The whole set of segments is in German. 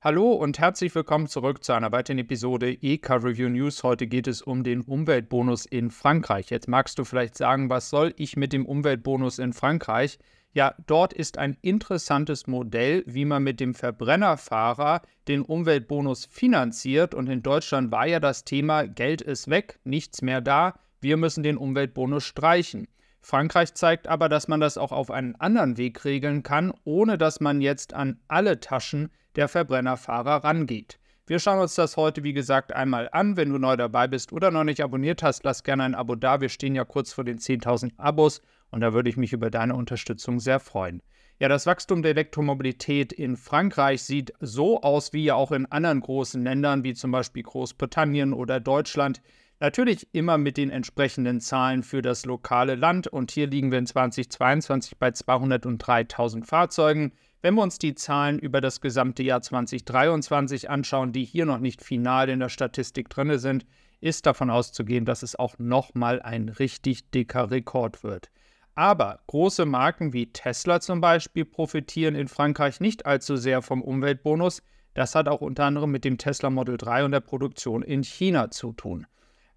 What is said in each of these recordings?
Hallo und herzlich willkommen zurück zu einer weiteren Episode EK Review News. Heute geht es um den Umweltbonus in Frankreich. Jetzt magst du vielleicht sagen, was soll ich mit dem Umweltbonus in Frankreich? Ja, dort ist ein interessantes Modell, wie man mit dem Verbrennerfahrer den Umweltbonus finanziert. Und in Deutschland war ja das Thema, Geld ist weg, nichts mehr da, wir müssen den Umweltbonus streichen. Frankreich zeigt aber, dass man das auch auf einen anderen Weg regeln kann, ohne dass man jetzt an alle Taschen der Verbrennerfahrer rangeht. Wir schauen uns das heute, wie gesagt, einmal an. Wenn du neu dabei bist oder noch nicht abonniert hast, lass gerne ein Abo da. Wir stehen ja kurz vor den 10.000 Abos und da würde ich mich über deine Unterstützung sehr freuen. Ja, das Wachstum der Elektromobilität in Frankreich sieht so aus wie ja auch in anderen großen Ländern, wie zum Beispiel Großbritannien oder Deutschland. Natürlich immer mit den entsprechenden Zahlen für das lokale Land. Und hier liegen wir in 2022 bei 203.000 Fahrzeugen. Wenn wir uns die Zahlen über das gesamte Jahr 2023 anschauen, die hier noch nicht final in der Statistik drin sind, ist davon auszugehen, dass es auch nochmal ein richtig dicker Rekord wird. Aber große Marken wie Tesla zum Beispiel profitieren in Frankreich nicht allzu sehr vom Umweltbonus. Das hat auch unter anderem mit dem Tesla Model 3 und der Produktion in China zu tun.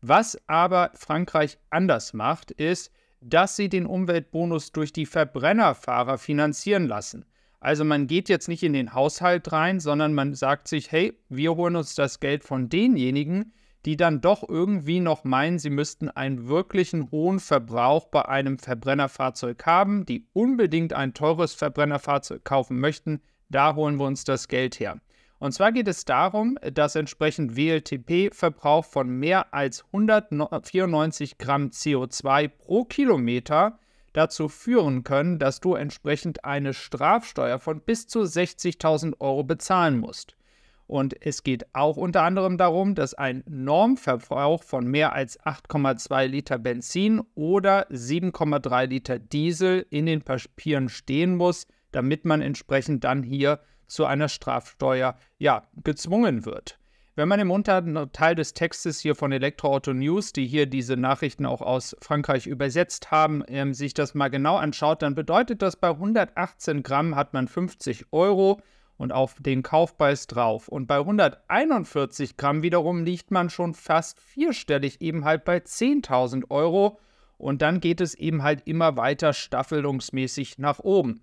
Was aber Frankreich anders macht, ist, dass sie den Umweltbonus durch die Verbrennerfahrer finanzieren lassen. Also man geht jetzt nicht in den Haushalt rein, sondern man sagt sich, hey, wir holen uns das Geld von denjenigen, die dann doch irgendwie noch meinen, sie müssten einen wirklichen hohen Verbrauch bei einem Verbrennerfahrzeug haben, die unbedingt ein teures Verbrennerfahrzeug kaufen möchten. Da holen wir uns das Geld her. Und zwar geht es darum, dass entsprechend WLTP-Verbrauch von mehr als 194 Gramm CO2 pro Kilometer dazu führen können, dass du entsprechend eine Strafsteuer von bis zu 60.000 Euro bezahlen musst. Und es geht auch unter anderem darum, dass ein Normverbrauch von mehr als 8,2 Liter Benzin oder 7,3 Liter Diesel in den Papieren stehen muss, damit man entsprechend dann hier zu einer Strafsteuer ja, gezwungen wird. Wenn man im unteren Teil des Textes hier von Elektroauto News, die hier diese Nachrichten auch aus Frankreich übersetzt haben, ähm, sich das mal genau anschaut, dann bedeutet das, bei 118 Gramm hat man 50 Euro und auf den Kaufpreis drauf. Und bei 141 Gramm wiederum liegt man schon fast vierstellig, eben halt bei 10.000 Euro. Und dann geht es eben halt immer weiter staffelungsmäßig nach oben.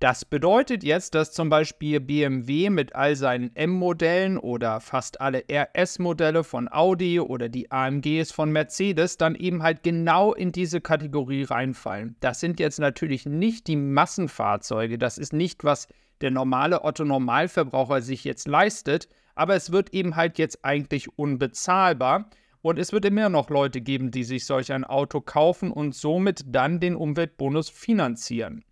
Das bedeutet jetzt, dass zum Beispiel BMW mit all seinen M-Modellen oder fast alle RS-Modelle von Audi oder die AMGs von Mercedes dann eben halt genau in diese Kategorie reinfallen. Das sind jetzt natürlich nicht die Massenfahrzeuge, das ist nicht, was der normale Otto-Normalverbraucher sich jetzt leistet, aber es wird eben halt jetzt eigentlich unbezahlbar. Und es wird immer noch Leute geben, die sich solch ein Auto kaufen und somit dann den Umweltbonus finanzieren.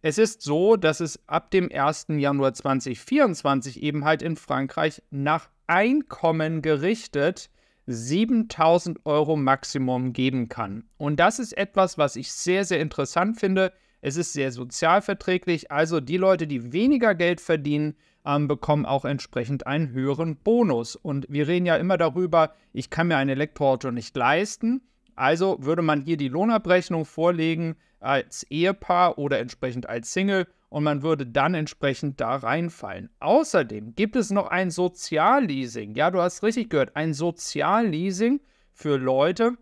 Es ist so, dass es ab dem 1. Januar 2024 eben halt in Frankreich nach Einkommen gerichtet 7000 Euro Maximum geben kann. Und das ist etwas, was ich sehr, sehr interessant finde. Es ist sehr sozialverträglich, also die Leute, die weniger Geld verdienen, ähm, bekommen auch entsprechend einen höheren Bonus. Und wir reden ja immer darüber, ich kann mir ein Elektroauto nicht leisten. Also würde man hier die Lohnabrechnung vorlegen als Ehepaar oder entsprechend als Single und man würde dann entsprechend da reinfallen. Außerdem gibt es noch ein Sozialleasing. Ja, du hast richtig gehört, ein Sozialleasing für Leute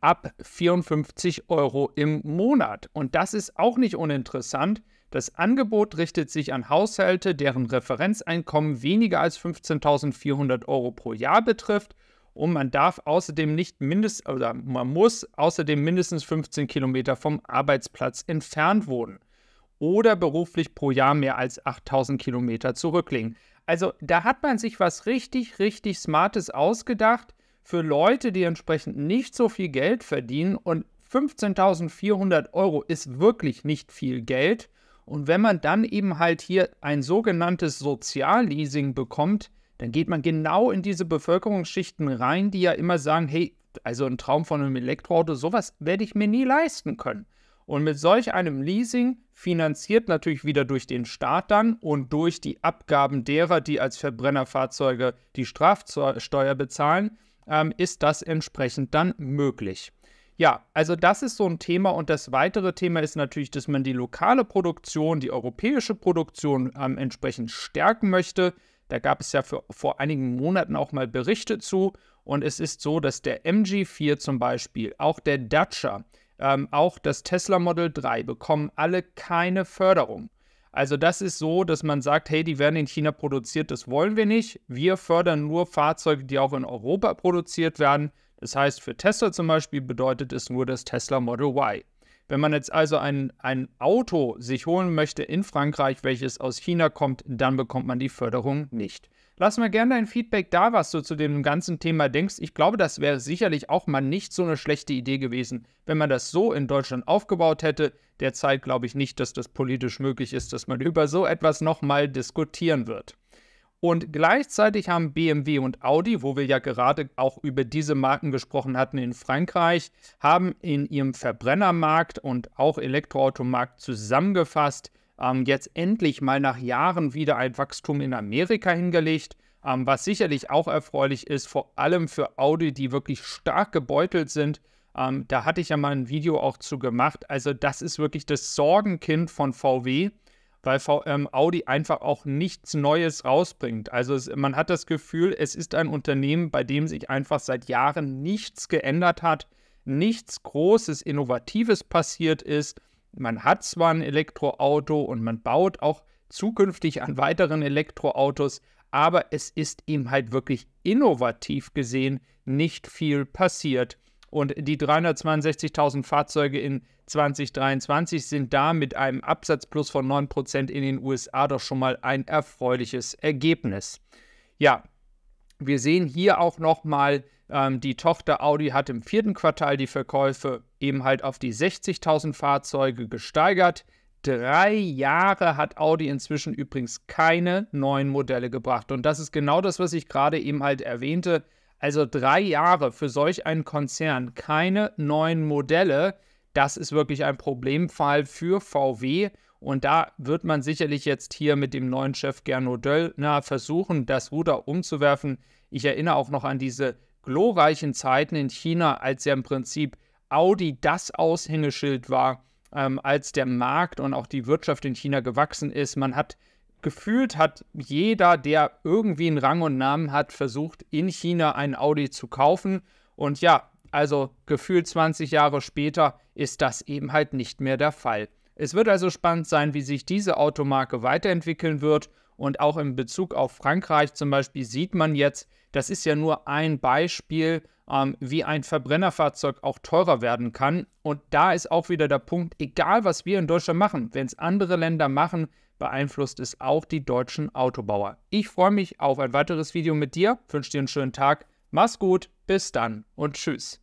ab 54 Euro im Monat. Und das ist auch nicht uninteressant. Das Angebot richtet sich an Haushalte, deren Referenzeinkommen weniger als 15.400 Euro pro Jahr betrifft und man darf außerdem nicht mindestens, oder man muss außerdem mindestens 15 Kilometer vom Arbeitsplatz entfernt wohnen oder beruflich pro Jahr mehr als 8000 Kilometer zurücklegen. Also da hat man sich was richtig, richtig Smartes ausgedacht für Leute, die entsprechend nicht so viel Geld verdienen und 15.400 Euro ist wirklich nicht viel Geld. Und wenn man dann eben halt hier ein sogenanntes Sozialleasing bekommt, dann geht man genau in diese Bevölkerungsschichten rein, die ja immer sagen, hey, also ein Traum von einem Elektroauto, sowas werde ich mir nie leisten können. Und mit solch einem Leasing, finanziert natürlich wieder durch den Staat dann und durch die Abgaben derer, die als Verbrennerfahrzeuge die Strafsteuer bezahlen, ähm, ist das entsprechend dann möglich. Ja, also das ist so ein Thema und das weitere Thema ist natürlich, dass man die lokale Produktion, die europäische Produktion ähm, entsprechend stärken möchte. Da gab es ja für, vor einigen Monaten auch mal Berichte zu. Und es ist so, dass der MG4 zum Beispiel, auch der Dacia, ähm, auch das Tesla Model 3 bekommen alle keine Förderung. Also das ist so, dass man sagt, hey, die werden in China produziert, das wollen wir nicht. Wir fördern nur Fahrzeuge, die auch in Europa produziert werden. Das heißt, für Tesla zum Beispiel bedeutet es nur das Tesla Model Y. Wenn man jetzt also ein, ein Auto sich holen möchte in Frankreich, welches aus China kommt, dann bekommt man die Förderung nicht. Lass mir gerne dein Feedback da, was du zu dem ganzen Thema denkst. Ich glaube, das wäre sicherlich auch mal nicht so eine schlechte Idee gewesen, wenn man das so in Deutschland aufgebaut hätte. Derzeit glaube ich nicht, dass das politisch möglich ist, dass man über so etwas nochmal diskutieren wird. Und gleichzeitig haben BMW und Audi, wo wir ja gerade auch über diese Marken gesprochen hatten in Frankreich, haben in ihrem Verbrennermarkt und auch Elektroautomarkt zusammengefasst, ähm, jetzt endlich mal nach Jahren wieder ein Wachstum in Amerika hingelegt, ähm, was sicherlich auch erfreulich ist, vor allem für Audi, die wirklich stark gebeutelt sind. Ähm, da hatte ich ja mal ein Video auch zu gemacht. Also das ist wirklich das Sorgenkind von VW, weil v ähm, Audi einfach auch nichts Neues rausbringt. Also es, man hat das Gefühl, es ist ein Unternehmen, bei dem sich einfach seit Jahren nichts geändert hat, nichts Großes, Innovatives passiert ist man hat zwar ein Elektroauto und man baut auch zukünftig an weiteren Elektroautos, aber es ist ihm halt wirklich innovativ gesehen nicht viel passiert. Und die 362.000 Fahrzeuge in 2023 sind da mit einem Absatzplus von 9% in den USA doch schon mal ein erfreuliches Ergebnis. Ja, wir sehen hier auch nochmal, ähm, die Tochter Audi hat im vierten Quartal die Verkäufe eben halt auf die 60.000 Fahrzeuge gesteigert. Drei Jahre hat Audi inzwischen übrigens keine neuen Modelle gebracht. Und das ist genau das, was ich gerade eben halt erwähnte. Also drei Jahre für solch einen Konzern, keine neuen Modelle. Das ist wirklich ein Problemfall für VW. Und da wird man sicherlich jetzt hier mit dem neuen Chef Gernot Döllner versuchen, das Ruder umzuwerfen. Ich erinnere auch noch an diese glorreichen Zeiten in China, als ja im Prinzip Audi das Aushängeschild war, ähm, als der Markt und auch die Wirtschaft in China gewachsen ist. Man hat gefühlt, hat jeder, der irgendwie einen Rang und Namen hat, versucht, in China ein Audi zu kaufen. Und ja, also gefühlt 20 Jahre später ist das eben halt nicht mehr der Fall. Es wird also spannend sein, wie sich diese Automarke weiterentwickeln wird. Und auch in Bezug auf Frankreich zum Beispiel sieht man jetzt, das ist ja nur ein Beispiel, ähm, wie ein Verbrennerfahrzeug auch teurer werden kann. Und da ist auch wieder der Punkt, egal was wir in Deutschland machen, wenn es andere Länder machen, beeinflusst es auch die deutschen Autobauer. Ich freue mich auf ein weiteres Video mit dir, wünsche dir einen schönen Tag, mach's gut, bis dann und tschüss.